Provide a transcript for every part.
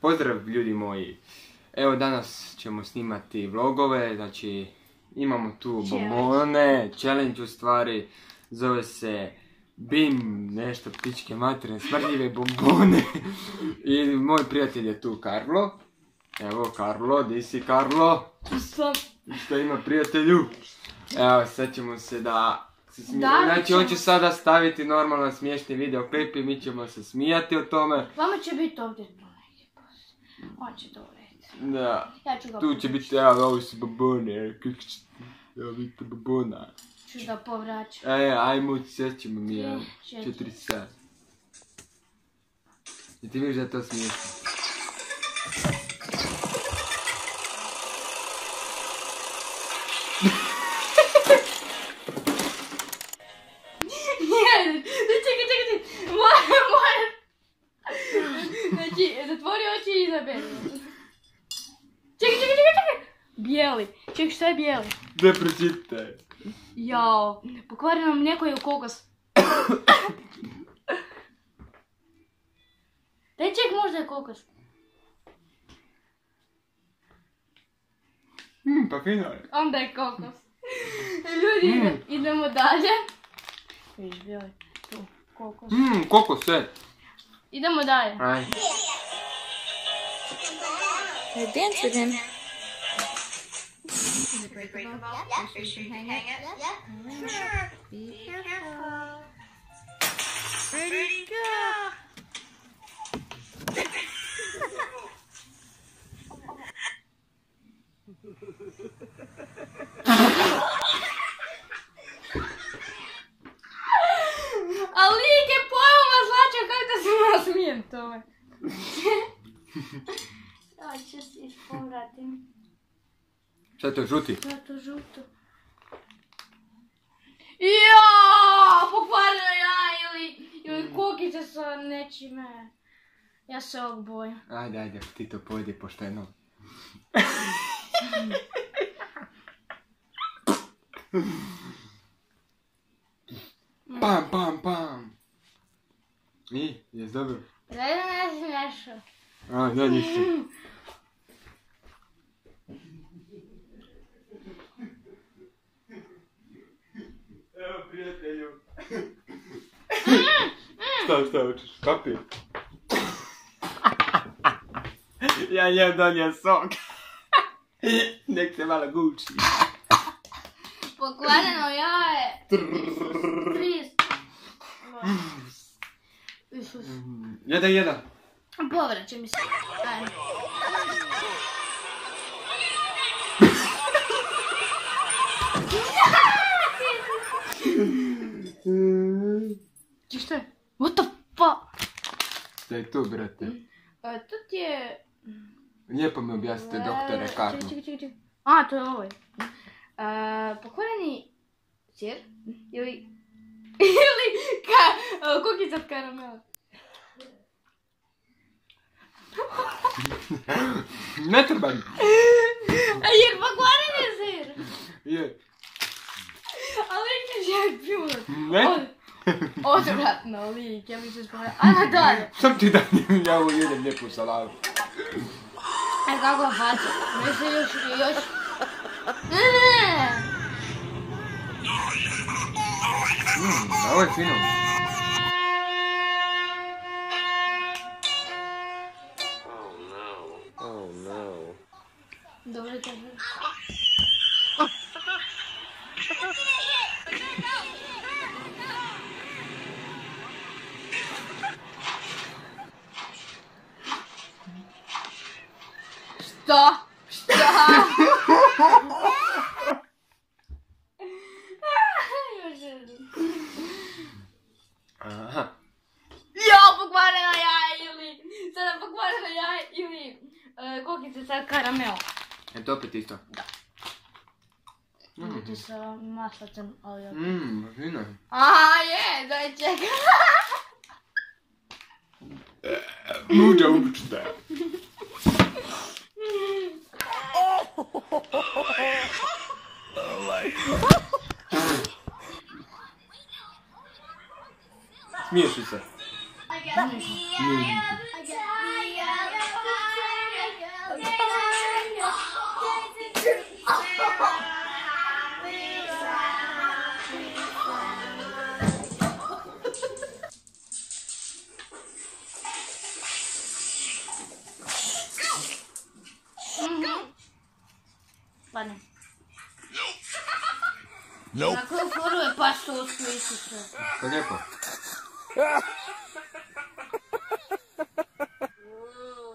Pozdrav ljudi moji. Evo danas ćemo snimati vlogove, znači imamo tu bombone, challenge u stvari, zove se Bim, nešto pičke materine, smrdljive bombone. I moj prijatelj je tu Karlo. Evo Karlo, di si Karlo? Sam. Što ima prijatelju? Evo sad ćemo se da... znači on će sada staviti normalno smiješni video klip i mi ćemo se smijati o tome. Vama će biti ovdje to. On će to urediti. Da. Ja ću ga Tu će biti, evo, ovo su babone, kako će, evo vidite babona. Ću da povraćam. E, ajmo, sad ćemo mi, evo, Četiri. četiri sat. I ti vidiš da je to smiješno. I izaberi. Čekaj, čekaj, čekaj, čekaj. Bijeli. Čekaj, šta je bijeli? Da pročitaj. Jao, pokvario nam neko je u kokos. Daj ček, možda je kokos. Hmm, pa fino je. Onda je kokos. Ljudi, ide- idemo dalje. Vidiš, bijeli, tu, kokos. Hmm, koliko sve. Idemo dalje. Aj. I danced with him. Is it breakable? Yeah. Sure you can hang it? Yeah. Sure. Be careful. Ready, go! Ha ha ha ha ha. Ispovratim. Šta je to, žuti? To je to žuto. Ja, pokvarila ja ili, ili kukice sa nečime. Ja se ovog bojim. Ajde, ajde, ti to pojedi pošteno. Pam, pam, pam. I, jes dobro? Da ne smiješao. A, da, ništa. Evo, prijatelju. Šta, šta hoćeš? Papir? ja njem donio sok. Nek se malo guči. Pokvareno jaje. Tris. Isus. Jedan, jedan. Povraće mi se. Ajde. Ti šta je? What the fuck? Šta je to, brate? E, to ti je... Lijepo mi objasnite, doktore Karlo. Čekaj, čekaj, čekaj, čekaj. A, to je ovo. je. E, pokvareni sir ili... ili ka, kukica od karamela. Ne treba mi. A jer pokvareni sir. Je. Ali ja pljunut. Ne? Od, odvratno lik, ja bih se spomenuo. Ajmo dalje. Sam ti da ja ovo jedem lijepu salatu. E kako faca? Mislim još, još... Ne, ne, ne. Mm, ovo je fino. Dobro Šta? Šta? Aha. Jo, pokvarena jaja ili... Sada pokvarena jaja ili... Uh, kokice sa karamel. Je to opet isto? Mm. Ti sa maslacem, ali... ja- Mmm, fino. Aha, je, daj čekaj. Muđa učite. Мишуся. Мишуся. Pane. Nope. Kako je prvo je pa što uspješite? Pa lijepo.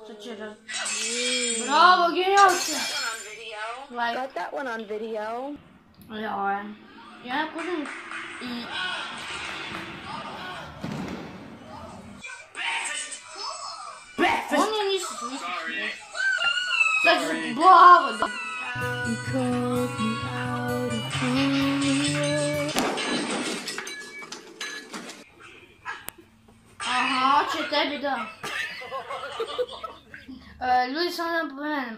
Sad će raz... Bravo, genijalce! On video. Like, Got that one on video. ja, ja ne kužim i... Oni nisu, nisu. Sad će bravo da... će tebi da. Ljudi, samo napomenem, e,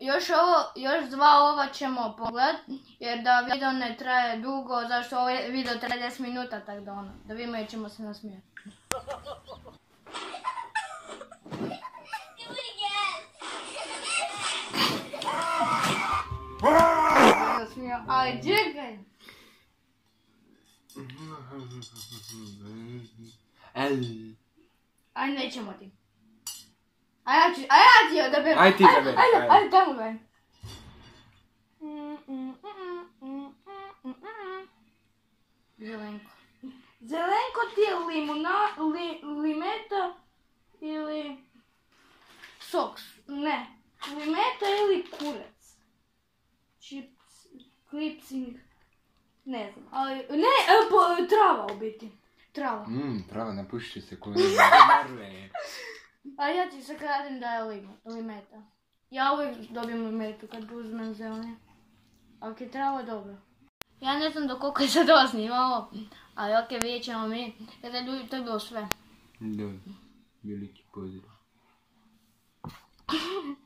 još ovo, još dva ova ćemo pogledat, jer da video ne traje dugo, zašto ovaj video traje 10 minuta, tako da ono, da vidimo jer ćemo se. Nasmijao, ali čekaj. El. Aj, nećemo ti. A ja ću, a ja ti odaberem. Aj ti odaberi, Ajde, ajde. ajde, tamo gledaj. Zelenko. Zelenko ti je limuna, li, limeta ili soks. Ne, limeta ili kurec. Chips, clipsing, ne znam, ali, ne, e, po- trava u biti. Trava. Mmm, pravo, napušit ću se marle. A ja ti se kradim da je lim, limeta. Ja uvijek dobijem limetu kad uzmem zelene. Ok, travo je dobro. Ja ne znam do koliko je sad ovo snimalo, ali ok, vidjet ćemo mi. Kada ljudi, to je bilo sve. Dobro, veliki pozdrav.